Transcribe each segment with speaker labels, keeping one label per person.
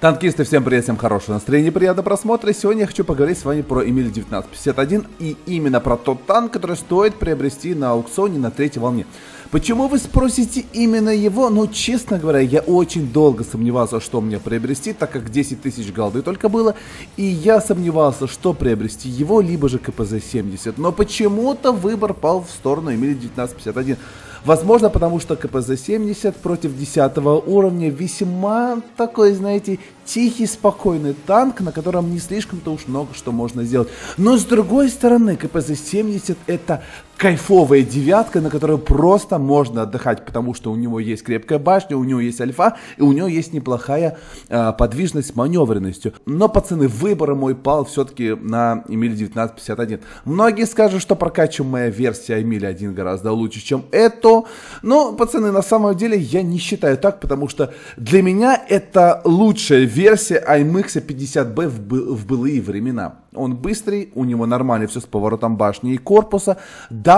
Speaker 1: Танкисты, всем привет, всем хорошего настроения, приятного просмотра. Сегодня я хочу поговорить с вами про Эмиль 1951 и именно про тот танк, который стоит приобрести на аукционе на третьей волне. Почему вы спросите именно его? Ну, честно говоря, я очень долго сомневался, что мне приобрести, так как 10 тысяч голды только было, и я сомневался, что приобрести его, либо же КПЗ-70. Но почему-то выбор пал в сторону Эмили 1951. Возможно, потому что КПЗ-70 против 10 уровня весьма такой, знаете, тихий, спокойный танк, на котором не слишком-то уж много что можно сделать. Но с другой стороны, КПЗ-70 это кайфовая девятка, на которой просто можно отдыхать, потому что у него есть крепкая башня, у него есть альфа, и у него есть неплохая э, подвижность с маневренностью. Но, пацаны, выбор мой пал все-таки на Эмиль 1951. Многие скажут, что прокачиваемая версия Эмиль 1 гораздо лучше, чем это. Но, пацаны, на самом деле я не считаю так, потому что для меня это лучшая версия IMX 50B в, в былые времена. Он быстрый, у него нормально все с поворотом башни и корпуса.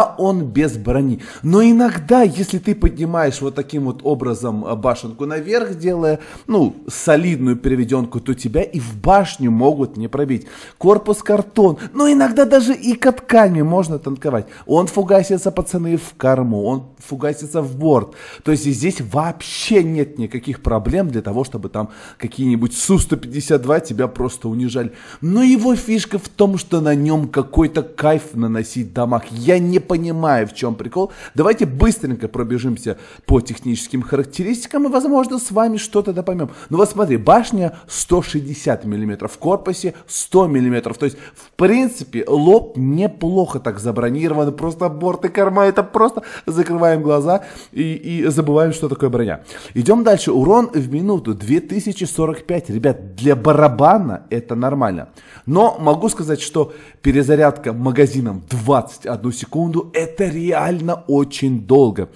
Speaker 1: Он без брони. Но иногда, если ты поднимаешь вот таким вот образом э, башенку наверх, делая, ну, солидную переведенку, то тебя и в башню могут не пробить. Корпус картон. Но иногда даже и катками можно танковать. Он фугасится, пацаны, в корму. Он фугасится в борт. То есть здесь вообще нет никаких проблем для того, чтобы там какие-нибудь Су-152 тебя просто унижали. Но его фишка в том, что на нем какой-то кайф наносить дамаг. Я не понимаю, в чем прикол. Давайте быстренько пробежимся по техническим характеристикам и, возможно, с вами что-то допоймем. Ну вот смотри, башня 160 мм, в корпусе 100 мм. То есть, в принципе, лоб неплохо так забронирован. Просто борт и корма, это просто закрываем глаза и, и забываем, что такое броня. Идем дальше. Урон в минуту 2045. Ребят, для барабана это нормально. Но могу сказать, что перезарядка магазином 21 секунду это реально очень долго.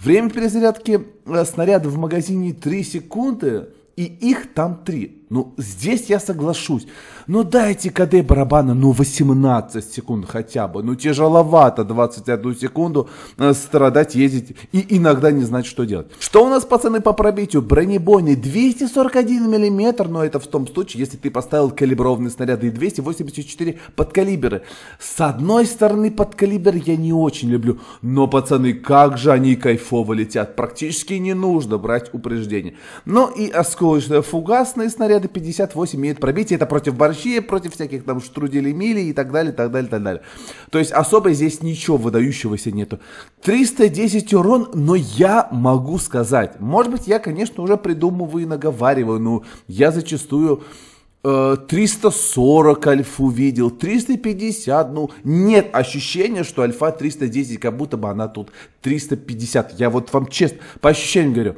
Speaker 1: Время перезарядки э, снаряда в магазине 3 секунды и их там 3. Ну, здесь я соглашусь. Но дайте КД барабана, ну, 18 секунд хотя бы. Ну, тяжеловато 21 секунду э, страдать, ездить и иногда не знать, что делать. Что у нас, пацаны, по пробитию? Бронебойный 241 миллиметр, но это в том случае, если ты поставил калиброванные снаряды и 284 подкалиберы. С одной стороны, подкалибер я не очень люблю, но, пацаны, как же они кайфово летят. Практически не нужно брать упреждение. Ну и осколочно-фугасные снаряды снаряды 58 имеют пробитие. Это против борщей, против всяких там штруделей мили и так далее, так далее, так далее. То есть особо здесь ничего выдающегося нету. 310 урон, но я могу сказать. Может быть, я, конечно, уже придумываю и наговариваю, но я зачастую 340 э, альфу видел, 350, ну, нет ощущения, что альфа 310, как будто бы она тут 350. Я вот вам честно, по ощущениям говорю.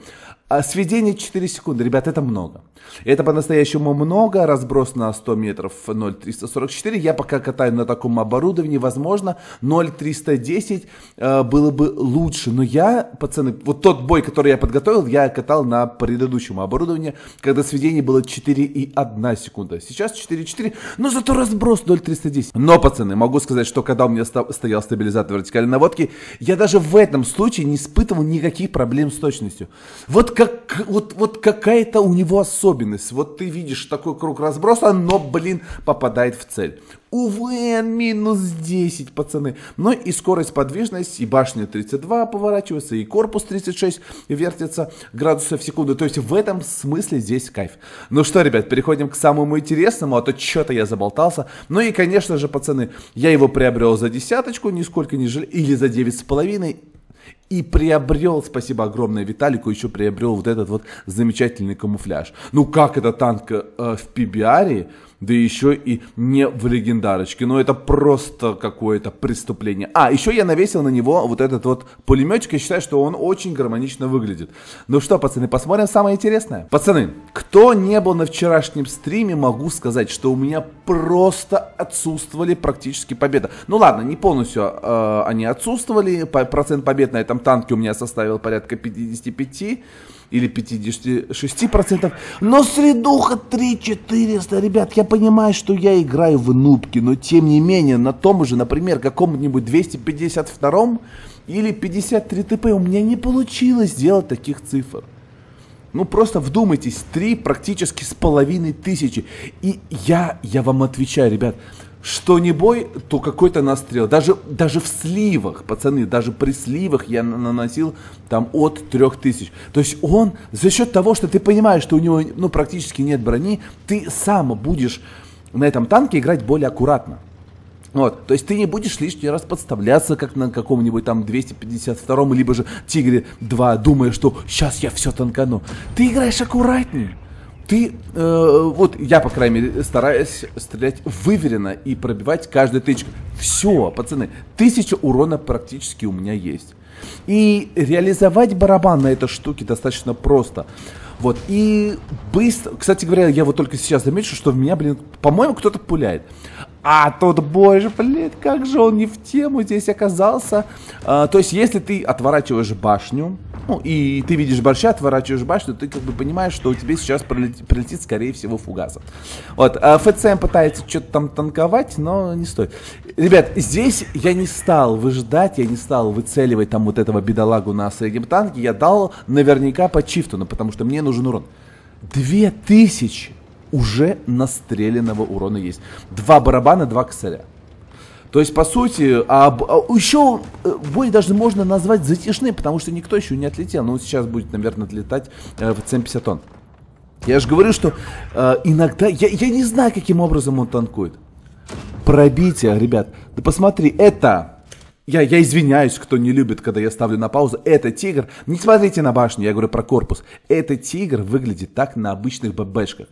Speaker 1: А сведение 4 секунды, ребят, это много. Это по-настоящему много, разброс на 100 метров 0,344. Я пока катаю на таком оборудовании, возможно, 0,310 э, было бы лучше. Но я, пацаны, вот тот бой, который я подготовил, я катал на предыдущем оборудовании, когда сведение было 4,1 секунда. Сейчас 4,4, но зато разброс 0,310. Но, пацаны, могу сказать, что когда у меня стоял стабилизатор вертикальной наводки, я даже в этом случае не испытывал никаких проблем с точностью. Вот, как, вот, вот какая-то у него особенность. Вот ты видишь такой круг разброса, но, блин, попадает в цель. Увы, минус 10, пацаны. Но и скорость подвижность, и башня 32 поворачивается, и корпус 36 вертится градусов в секунду. То есть в этом смысле здесь кайф. Ну что, ребят, переходим к самому интересному, а то что-то я заболтался. Ну и, конечно же, пацаны, я его приобрел за десяточку, нисколько не жалею, или за девять с половиной. И приобрел, спасибо огромное Виталику, еще приобрел вот этот вот замечательный камуфляж. Ну как это танк э, в PBR да еще и не в легендарочке. Ну это просто какое-то преступление. А, еще я навесил на него вот этот вот пулеметчик и считаю, что он очень гармонично выглядит. Ну что, пацаны, посмотрим самое интересное. Пацаны, кто не был на вчерашнем стриме, могу сказать, что у меня просто отсутствовали практически победы. Ну ладно, не полностью э, они отсутствовали. Процент побед на этом танке у меня составил порядка 55 или 56%, но средуха 3400, ребят, я понимаю, что я играю в нубки, но тем не менее, на том же, например, каком-нибудь 252 или 53 ТП у меня не получилось сделать таких цифр. Ну просто вдумайтесь, три практически с половиной тысячи. И я, я вам отвечаю, ребят, что не бой, то какой-то настрел. Даже, даже в сливах, пацаны, даже при сливах я наносил там от 3000. То есть он за счет того, что ты понимаешь, что у него ну, практически нет брони, ты сам будешь на этом танке играть более аккуратно. Вот, то есть ты не будешь лишний раз подставляться, как на каком-нибудь там 252-м, либо же Тигре 2, думая, что сейчас я все танкану. Ты играешь аккуратнее. Ты, э, вот я, по крайней мере, стараюсь стрелять выверенно и пробивать каждую тычку. Все, пацаны, тысяча урона практически у меня есть. И реализовать барабан на этой штуке достаточно просто. Вот, и быстро, кстати говоря, я вот только сейчас заметил, что в меня, блин, по-моему, кто-то пуляет. А тот бой же, блин, как же он не в тему здесь оказался. А, то есть, если ты отворачиваешь башню, ну, и ты видишь борща, отворачиваешь башню, ты как бы понимаешь, что у тебя сейчас прилетит, прилетит скорее всего, фугасом. Вот, а ФЦМ пытается что-то там танковать, но не стоит. Ребят, здесь я не стал выжидать, я не стал выцеливать там вот этого бедолагу на среднем танке, я дал наверняка по чифтону, потому что мне нужен урон. Две тысячи! Уже настреленного урона есть. Два барабана, два косаря. То есть, по сути, а, а, еще бой даже можно назвать затяжным, потому что никто еще не отлетел. Но он сейчас будет, наверное, отлетать э, в ЦМ-50 Я же говорю, что э, иногда... Я, я не знаю, каким образом он танкует. Пробитие, ребят. Да посмотри, это я, я извиняюсь, кто не любит, когда я ставлю на паузу. Это тигр. Не смотрите на башню, я говорю про корпус. Это тигр выглядит так на обычных ББшках.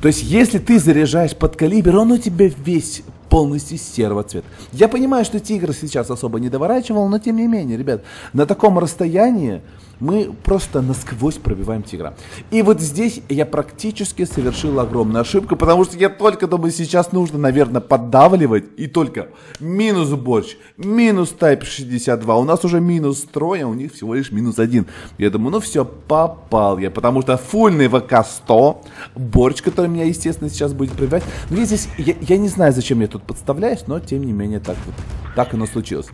Speaker 1: То есть, если ты заряжаешь под калибр, он у тебя весь полностью серого цвета. Я понимаю, что тигр сейчас особо не доворачивал, но тем не менее, ребят, на таком расстоянии мы просто насквозь пробиваем тигра. И вот здесь я практически совершил огромную ошибку, потому что я только думаю, сейчас нужно, наверное, поддавливать. И только минус борщ, минус Type 62. У нас уже минус трое, у них всего лишь минус один. Я думаю, ну все, попал я, потому что фульный ВК-100, борщ, который меня, естественно, сейчас будет пробивать. Но я здесь, я, я не знаю, зачем я тут подставляюсь, но тем не менее так вот, так оно случилось.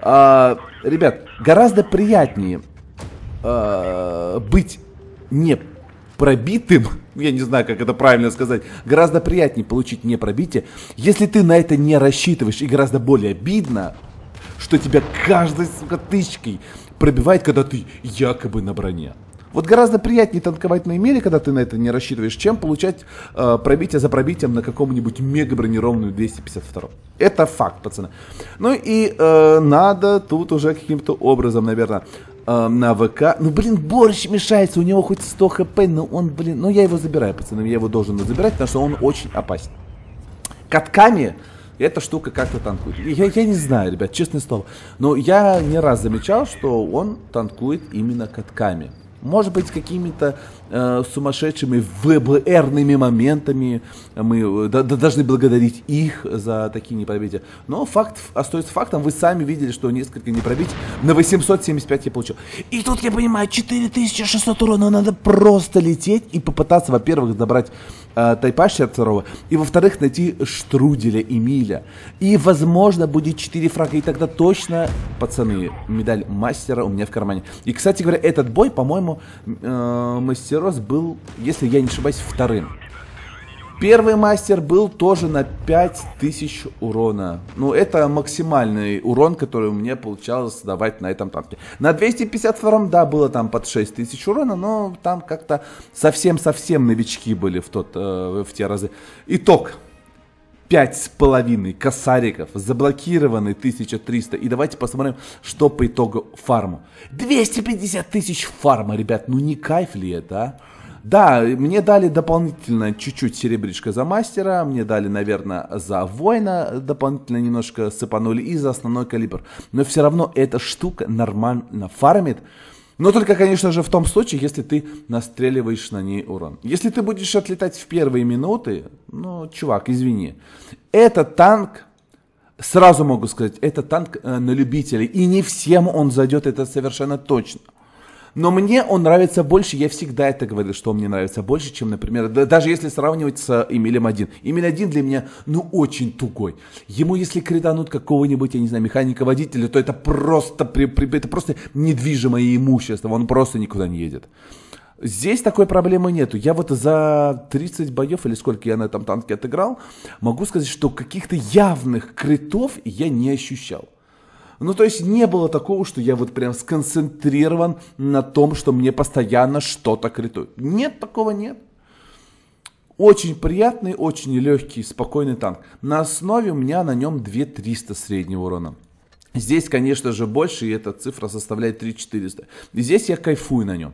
Speaker 1: А, ребят, гораздо приятнее э, быть не пробитым, я не знаю, как это правильно сказать, гораздо приятнее получить не пробитие, если ты на это не рассчитываешь, и гораздо более обидно, что тебя каждой, сука, тычкой пробивает, когда ты якобы на броне. Вот гораздо приятнее танковать на Эмиле, когда ты на это не рассчитываешь, чем получать э, пробитие за пробитием на каком-нибудь мега бронированную 252. Это факт, пацаны. Ну и э, надо тут уже каким-то образом, наверное, э, на ВК. Ну, блин, борщ мешается, у него хоть 100 хп, но он, блин, ну я его забираю, пацаны, я его должен забирать, потому что он очень опасен. Катками эта штука как-то танкует. Я, я не знаю, ребят, честное слово. Но я не раз замечал, что он танкует именно катками может быть, какими-то э, сумасшедшими ВБРными моментами. Мы э, да, должны благодарить их за такие непробития. Но факт остается фактом. Вы сами видели, что несколько непробитий на 875 я получил. И тут я понимаю, 4600 урона надо просто лететь и попытаться, во-первых, забрать э, Тайпа 62 и, во-вторых, найти Штруделя Эмиля. И, возможно, будет 4 фрага, и тогда точно, пацаны, медаль мастера у меня в кармане. И, кстати говоря, этот бой, по-моему, э, Мастерос был, если я не ошибаюсь, вторым. Первый мастер был тоже на 5000 урона. Ну, это максимальный урон, который меня получалось давать на этом танке. На 252 да, было там под 6000 урона, но там как-то совсем-совсем новички были в, тот, э, в те разы. Итог. Пять с половиной косариков, заблокированы 1300. И давайте посмотрим, что по итогу фарму. 250 тысяч фарма, ребят, ну не кайф ли это, а? Да, мне дали дополнительно чуть-чуть серебришка за мастера, мне дали, наверное, за воина дополнительно немножко сыпанули и за основной калибр. Но все равно эта штука нормально фармит. Но только, конечно же, в том случае, если ты настреливаешь на ней урон. Если ты будешь отлетать в первые минуты, ну, чувак, извини. Этот танк, сразу могу сказать, это танк э, на любителей. И не всем он зайдет, это совершенно точно. Но мне он нравится больше, я всегда это говорил, что он мне нравится больше, чем, например, даже если сравнивать с Эмилем 1. Эмиль 1 для меня, ну, очень тугой. Ему, если креданут какого-нибудь, я не знаю, механика-водителя, то это просто, это просто недвижимое имущество, он просто никуда не едет. Здесь такой проблемы нету. Я вот за 30 боев, или сколько я на этом танке отыграл, могу сказать, что каких-то явных критов я не ощущал. Ну, то есть не было такого, что я вот прям сконцентрирован на том, что мне постоянно что-то критует. Нет, такого нет. Очень приятный, очень легкий, спокойный танк. На основе у меня на нем 2300 среднего урона. Здесь, конечно же, больше, и эта цифра составляет 3400. И здесь я кайфую на нем.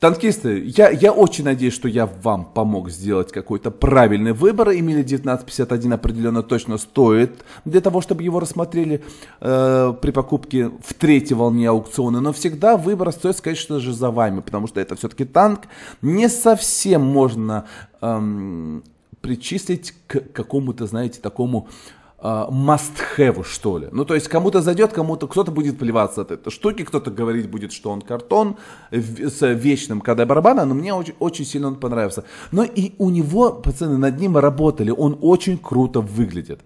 Speaker 1: Танкисты, я, я очень надеюсь, что я вам помог сделать какой-то правильный выбор. Эмили 1951 определенно точно стоит для того, чтобы его рассмотрели э, при покупке в третьей волне аукциона. Но всегда выбор стоит, конечно же, за вами, потому что это все-таки танк. Не совсем можно эм, причислить к какому-то, знаете, такому must-have, что ли. Ну, то есть, кому-то зайдет, кому-то, кто-то будет плеваться от этой штуки, кто-то говорить будет, что он картон с вечным КД барабана, но мне очень, очень сильно он понравился. Но и у него, пацаны, над ним работали, он очень круто выглядит.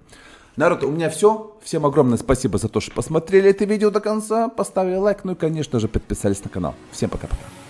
Speaker 1: Народ, у меня все. Всем огромное спасибо за то, что посмотрели это видео до конца, поставили лайк, ну и, конечно же, подписались на канал. Всем пока-пока.